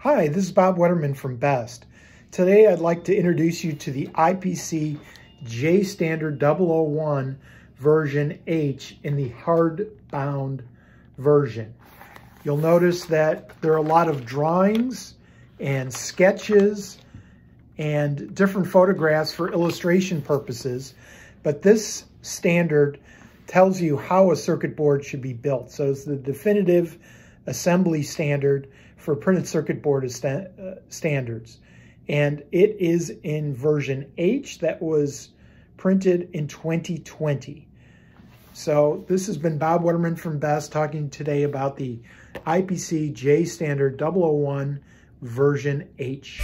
Hi, this is Bob Wettermann from BEST. Today I'd like to introduce you to the IPC J Standard 001 version H in the hardbound version. You'll notice that there are a lot of drawings and sketches and different photographs for illustration purposes, but this standard tells you how a circuit board should be built. So it's the definitive assembly standard for printed circuit board uh, standards. And it is in version H that was printed in 2020. So this has been Bob Wettermann from BEST talking today about the IPC J Standard 001 version H.